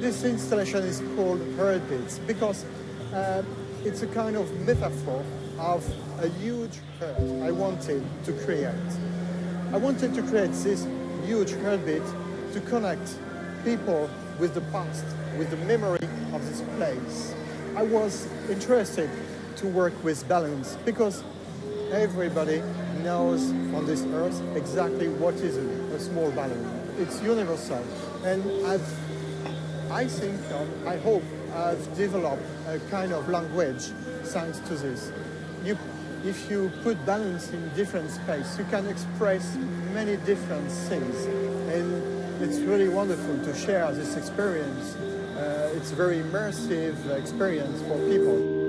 This installation is called Heartbeats because uh, it's a kind of metaphor of a huge herd. I wanted to create. I wanted to create this huge heartbeat to connect people with the past, with the memory of this place. I was interested to work with balance because everybody knows on this earth exactly what is a, a small balloon. It's universal. And I've, I think, um, I hope I've developed a kind of language thanks to this. You, if you put balance in different space, you can express many different things. And it's really wonderful to share this experience. Uh, it's a very immersive experience for people.